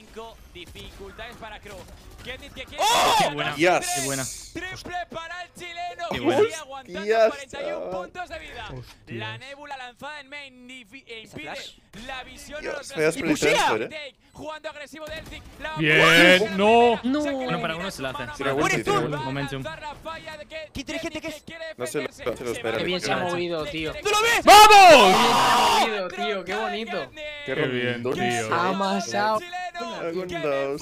5 dificultades para que quiere. ¡Oh! Qué buena, Yes. qué buena. Triple para el chileno. Qué buena. sigue aguantando Hostias, 41 chaval. puntos de vida. Hostias. La nébula lanzada en main difi- e impide la visión de los ¿eh? Jugando agresivo Bien, no. No. Uno para uno se la hace. Momentum. Qué inteligente que es. No se lo- no se lo espera. Qué bien se ha movido, tío. ¿Tú lo ves? ¡Vamos! movido, tío, qué bonito. Qué Qué bien, tío. Ha amasado. Windows.